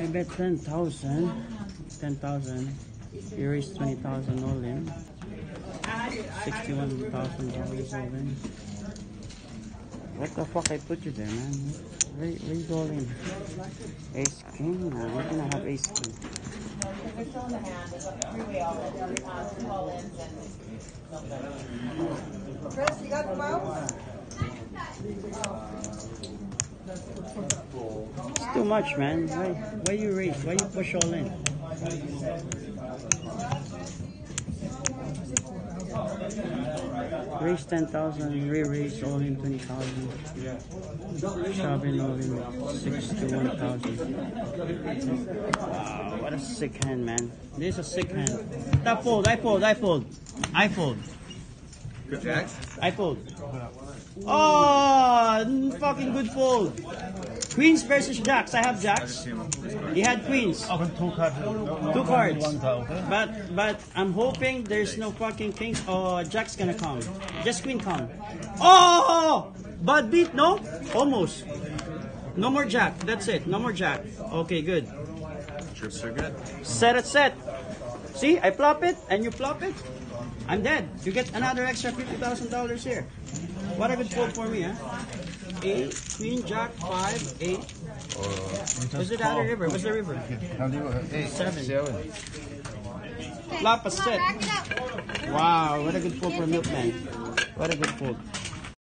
I bet 10,000. 10,000. You raised 20,000 all in. $61,000 all in. What the fuck I put you there, man? Where, where you all in? Ace King? Can I have Ace King? They're still in the hand. There's a three-way all in, uh, two all ins and no Chris, you got 12? It's too much, man. Why, why you raise? Why you push all in? Raise 10,000, re-raise all in 20,000. Shove in all in 61,000. Wow, what a sick hand, man. This is a sick hand. That fold, I fold, I fold. I fold. Good Jacks? I fold. Oh, fucking good fold. Queens versus jacks. I have jacks. He had queens. Two cards. Two cards. But but I'm hoping there's no fucking kings. Oh, jack's gonna come. Just queen come. Oh, but beat no, almost. No more jack. That's it. No more jack. Okay, good. Trips are good. Set it set. See, I plop it and you plop it. I'm dead. You get another extra fifty thousand dollars here. What a good fold for me, huh? Eight, queen, jack, five, eight. Was it out of river? What's the river? Seven. Flop a set. Wow, what a good fold for a MILPMAN. What a good fold.